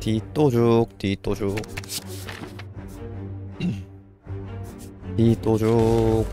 띠또죽 띠또죽. 띠또죽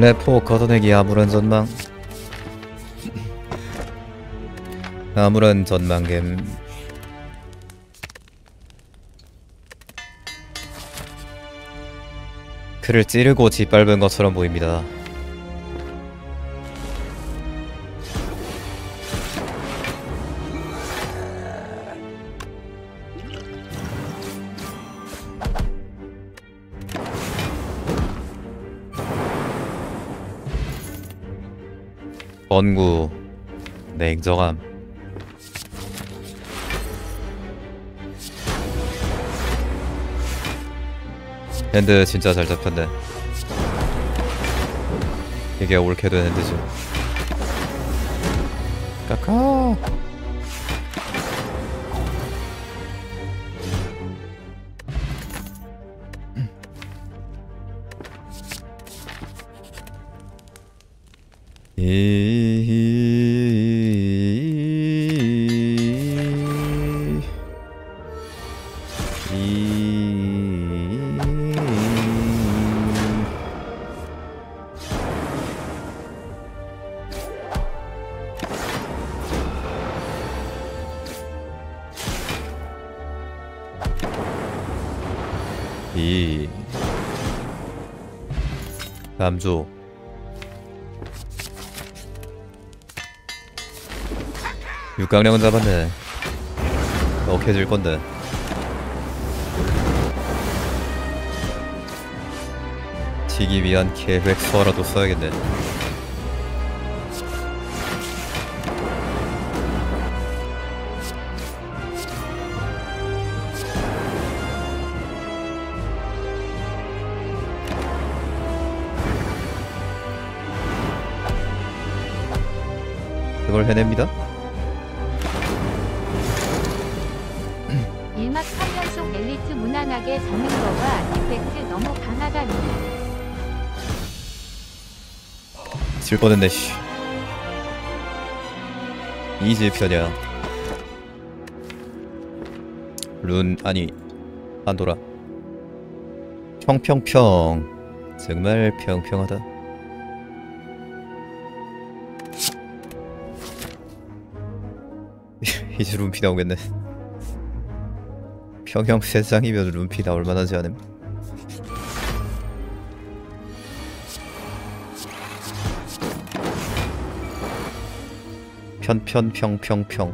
레포 걷어내기 아무런 전망. 아무런 전망겜. 그를 찌르고 짓밟은 것처럼 보입니다 번구 냉정함. 핸드 진짜 잘 잡혔네. 이게 된 핸드지 까까 남조 육강령은 잡았네. 억해질 건데. 튀기 위한 계획 서라도 써야겠네. 그걸 해냅니다 일막 3연속 엘리트 무난하게 잡는 거가 이펙트 너무 강하다니. 질 뻔했네 씨. 이지 편이야 룬 아니 안도라. 평평평. 정말 평평하다. 이제 룸피 나오겠네 평형 세상이면 룸피 나올 만하지 않음. 편편평평평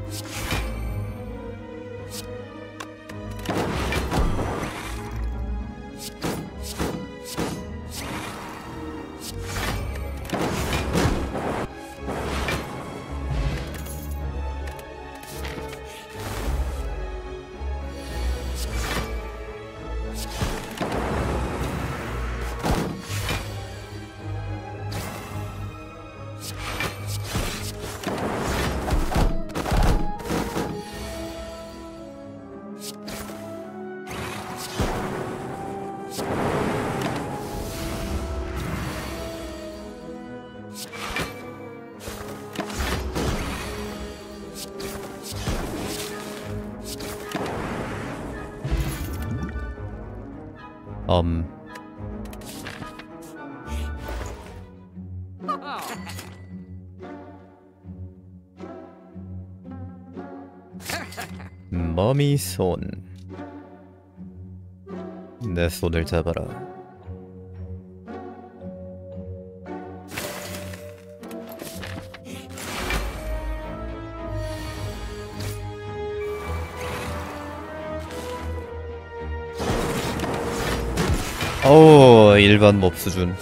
머미 손. 내 손을 잡아라. 오 일반 몹 수준.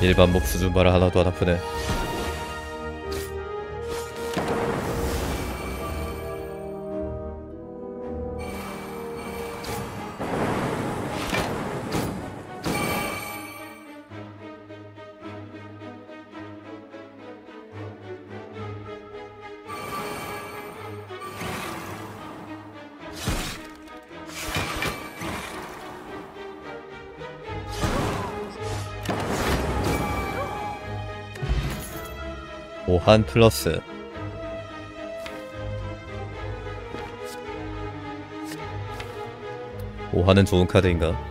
일반 몹 수준 봐라 하나도 안 아프네. 오한 플러스 오한은 좋은 카드인가?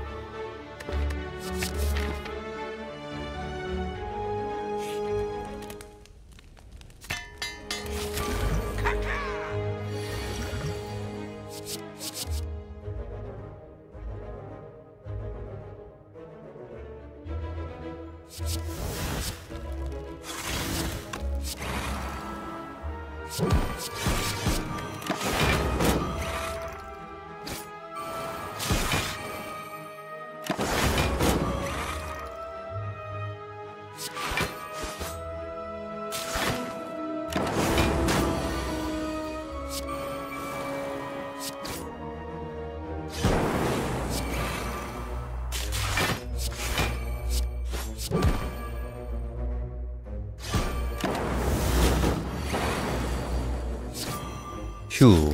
휴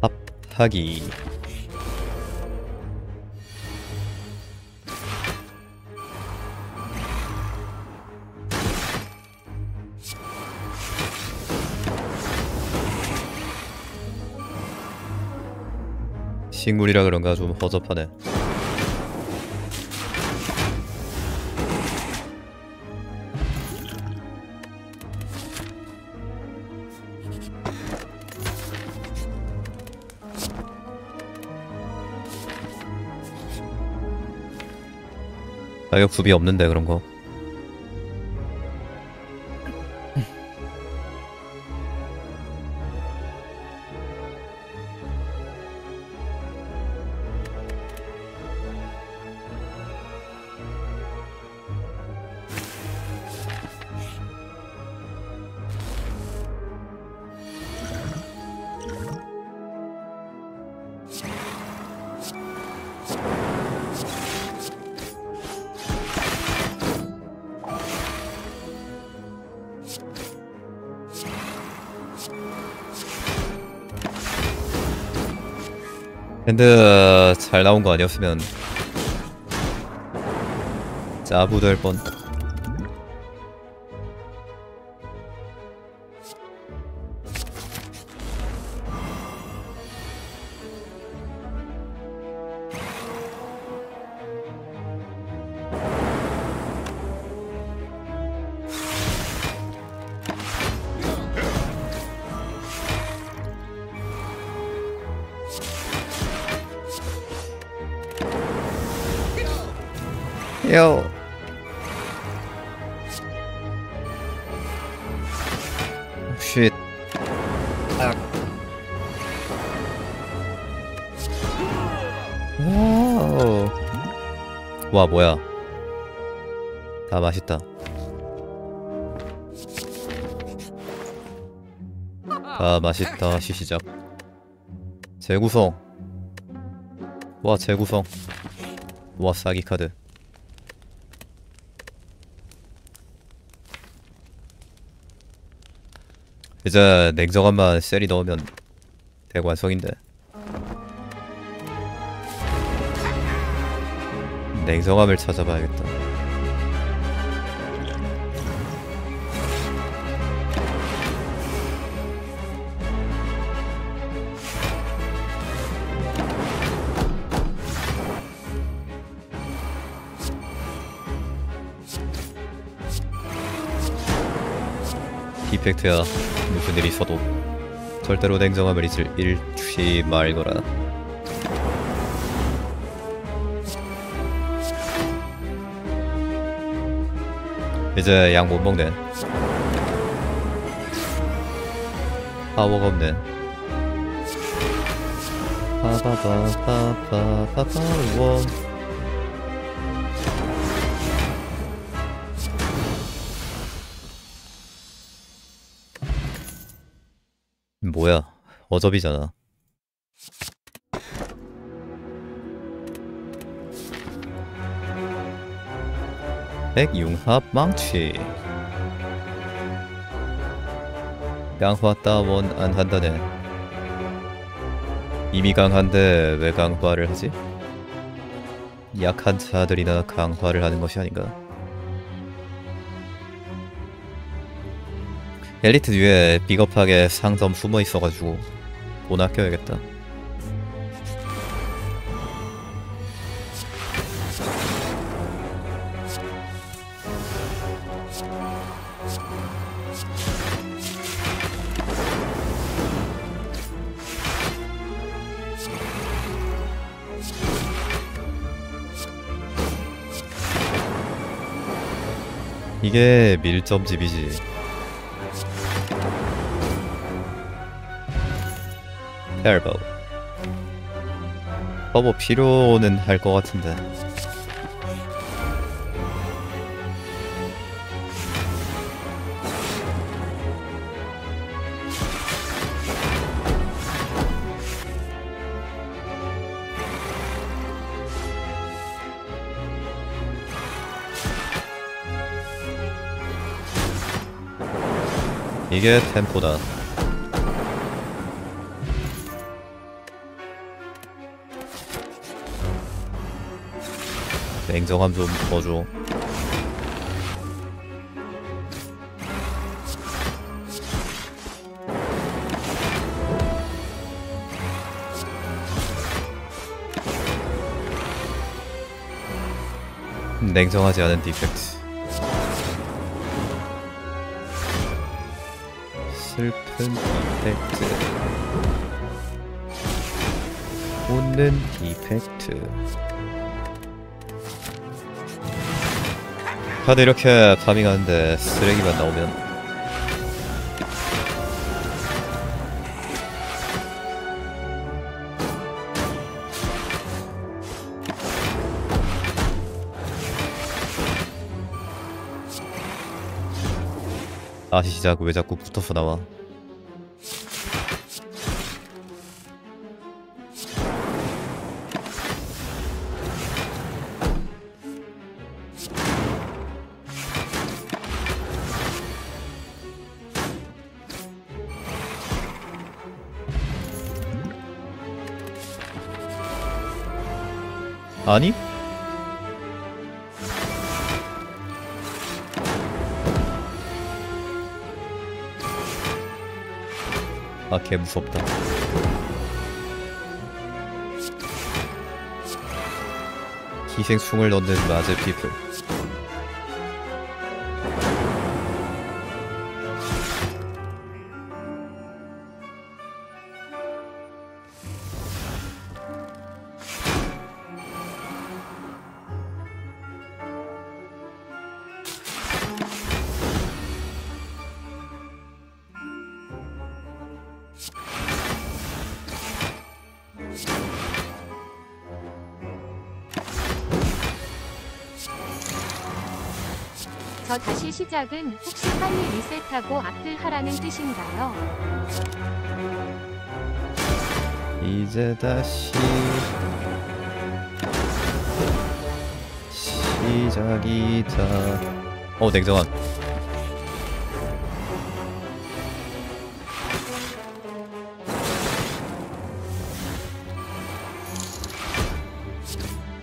합하기. 식물이라 그런가? 좀 허접하네 가격 구비 없는데 그런 거 핸드 잘 나온 거 아니었으면 짜부 될 뻔. 다 맛있다 시시작. 재구성. 와 재구성. 와 싸기 카드. 이제 냉정한만 셀이 넣으면 대관성인데 냉정함을 찾아봐야겠다 디펙트야 무슨 일이 있어도 절대로 냉정함을 잊을 잃지 말거라 이제 약 못 먹네 파워가 없네 파바바바바바바 원 어접이잖아 백융합 망치 양화 따원 안 한다네 이미 강한데 왜 강화를 하지? 약한 자들이나 강화를 하는 것이 아닌가? 엘리트 뒤에 비겁하게 상점 숨어 있어가지고 돈 아껴야겠다. 이게 밀점집이지. 페어보. 터보 필요는 할 것 같은데. 이게 템포다. 냉정함 좀 더줘. 냉정하지 않은 디펙트. 슬픈 디펙트. 웃는 디펙트. 다들 이렇게 파밍하는데 쓰레기만 나오면. 다시 시작 왜 자꾸 붙어서 나와 아니? 아, 개 무섭다. 기생충을 넣는 마제 피플. 시 시작은 혹시 빨리 리셋하고 앞을 하라는 뜻인가요? 이제 다시 시작이다. 어, 냉정한.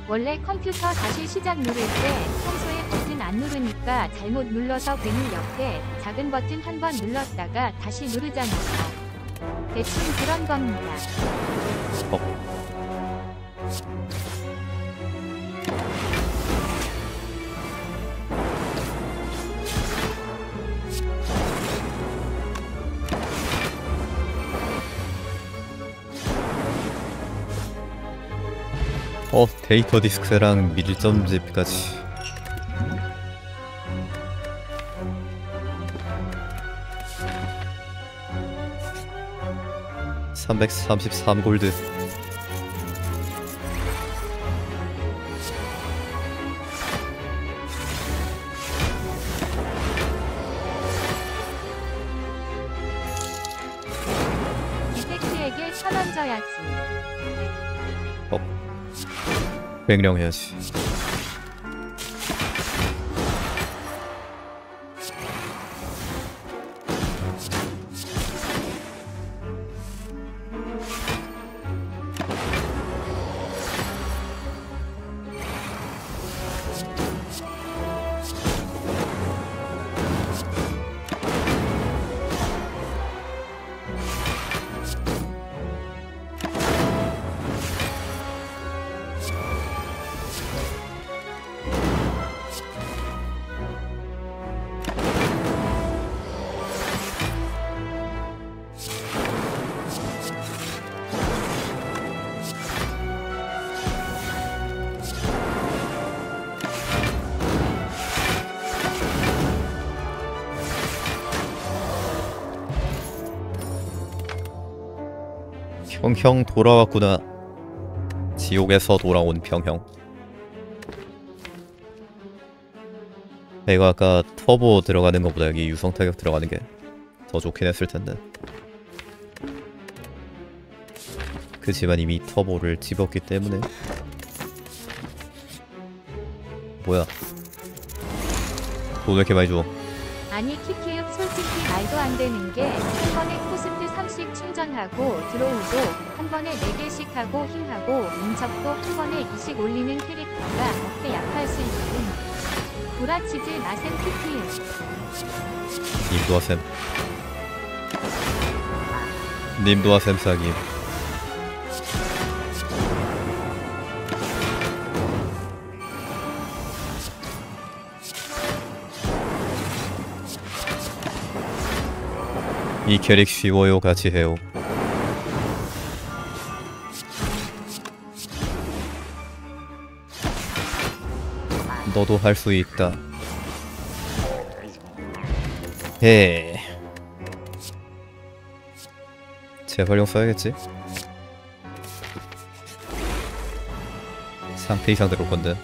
원래 컴퓨터 다시 시작 누를 때 평소에 안 누르니까 잘못 눌러서 괜히 옆에 작은 버튼 한 번 눌렀다가 다시 누르잖아요. 대충 그런 겁니다. 어, 어 데이터 디스크랑 밀점 집까지 (333 골드) 이펙트에게 천원 줘야지. 횡령해야지 평형 돌아왔구나. 지옥에서 돌아온 평형. 내가 아까 터보 들어가는 것보다 여기 유성 타격 들어가는 게 더 좋긴 했을 텐데. 그지만 이미 터보를 집었기 때문에. 뭐야? 돈 왜 이렇게 많이 줘 아니 키키읍 솔직히 말도 안 되는 게 한 번에 코스트 30 충전하고 들어오고 한 번에 4개씩 하고 힘하고 민첩도 한 번에 20 올리는 캐릭터가 어떻게 약할 수 있는 구라치지 마셈 키키읍 님도 하셈. 님도 하셈 싸기 이 캐릭 쉬워요 같이 해요. 너도 할 수 있다. 해 재활용 써야겠지? 상태 이상 들어올 건데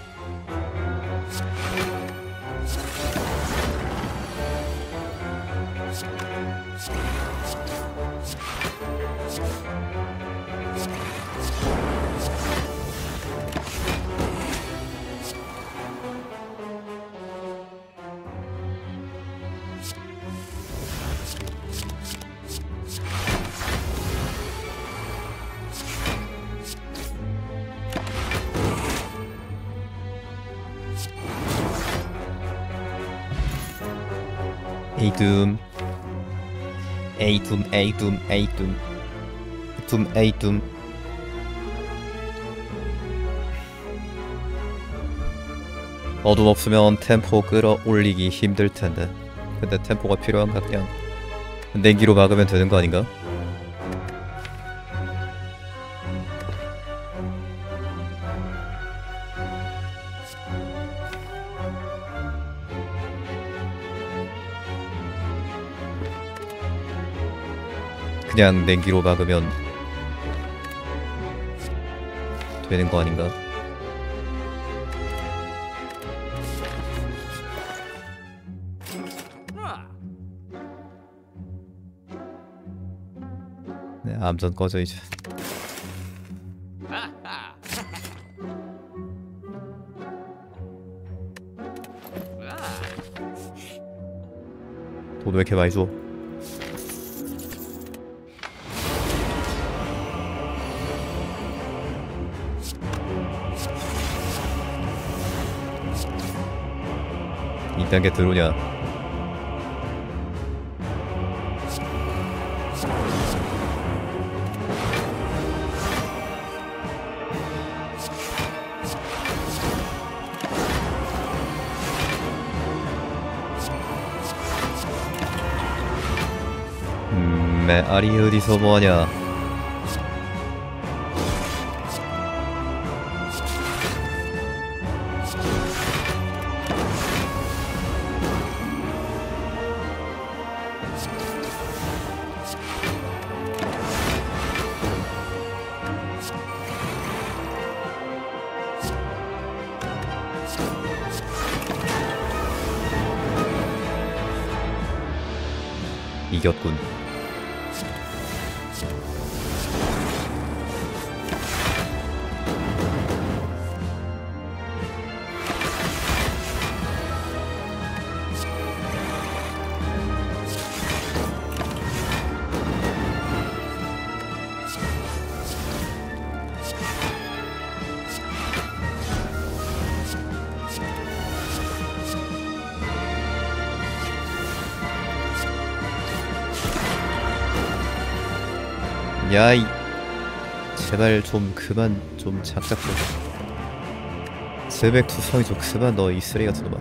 둠. 에이둠 에이둠 에이둠. 둠 에이둠. 어둠 없으면 템포 끌어올리기 힘들 텐데. 근데 템포가 필요한가 그냥? 냉기로 막으면 되는 거 아닌가? 그냥 냉기로 막으면 되는 거 아닌가? 네, 암전 꺼져 이제. 돈 왜 이렇게 많이 줘? 이 단계 들어오냐? 음, 메아리 어디서 뭐하냐? 야이. 제발 좀 그만 좀 작작 좀 제백 두성이 좀 그만 너 이 쓰레기 같은 놈아.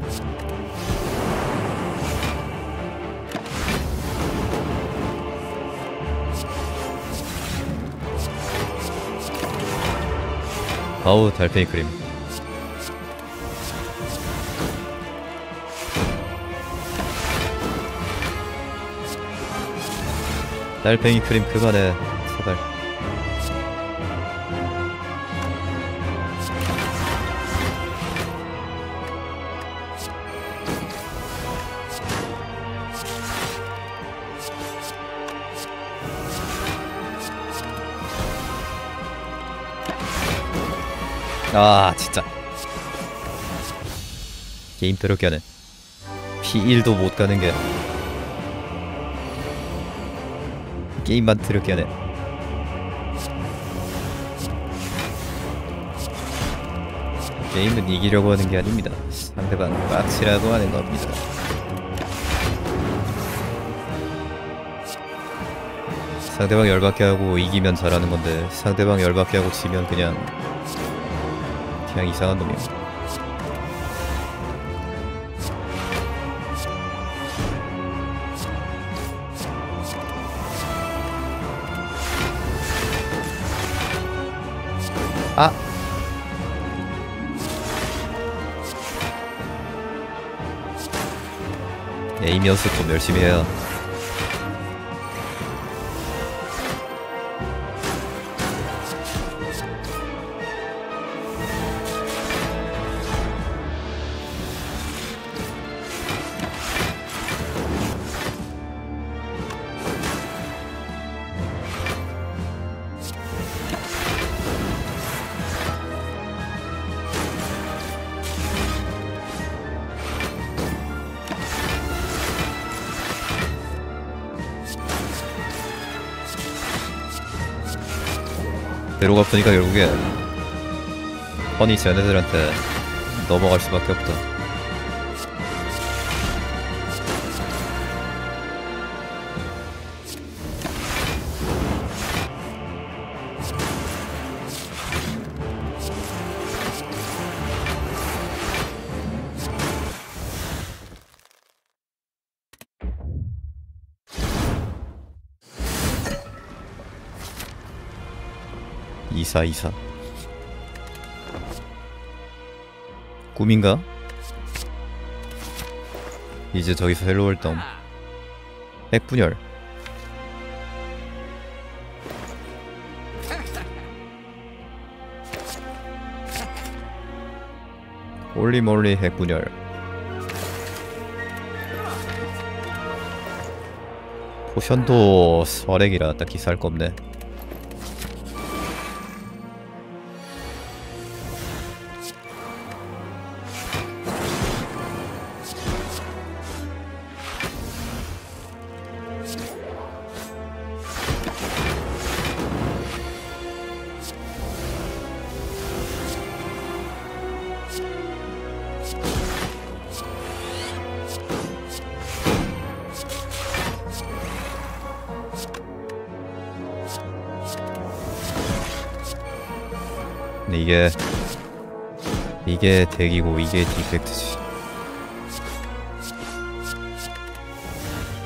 아우 달팽이 크림. 달팽이 크림 그만해 제발 아 진짜. 게임 더럽게 하네 P1도 못 가는 게 게임만 더럽게 하네 게임은 이기려고 하는 게 아닙니다. 상대방 빡치라고 하는 겁니다. 상대방 열받게 하고 이기면 잘하는 건데 상대방 열받게 하고 지면 그냥 그냥 이상한 놈이야. 아 에임 연습 좀 열심히 해요 내로가 보니까 결국에 뻔히 쟤네들한테 넘어갈 수밖에 없다 이사 이사. 꿈인가? 이제 저기서 헬로 활동 핵분열. 홀리몰리 핵분열. 포션도 서렉이라 딱히 살 거 없네 이게 덱이고 이게 디펙트지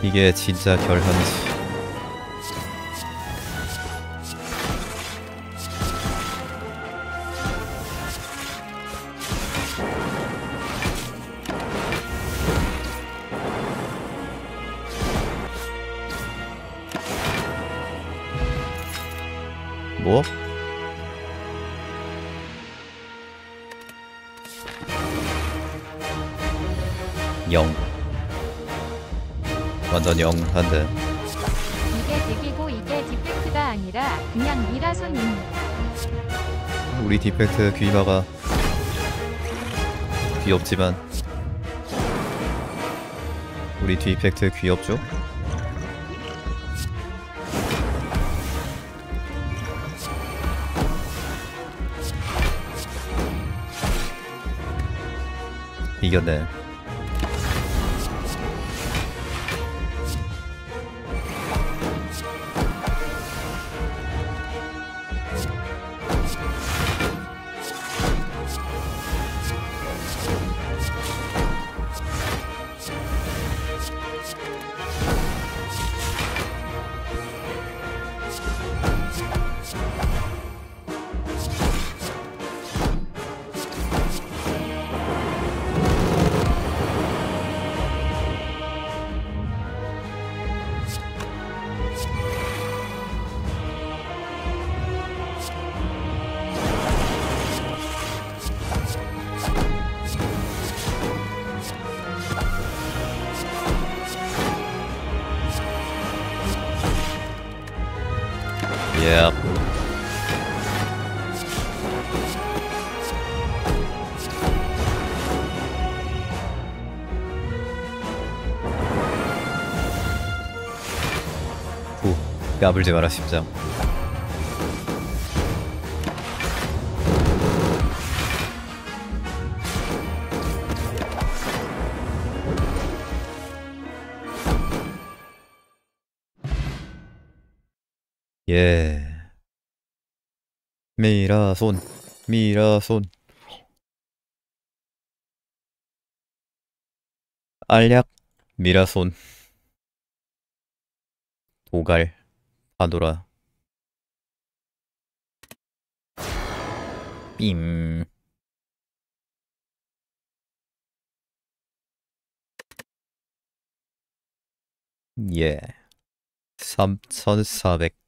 이게 진짜 결현지 뭐? 영 완전 영 한데 이게 덱이고 이게 디펙트가 아니라 그냥 미라손입니다. 우리 디펙트 귀마가 귀엽지만 우리 디펙트 귀엽죠? 이겼네 까불지 마라 심장. 예. 미라손, 미라손. 알약, 미라손. 도갈, 파도라. 빔. 예. 3400.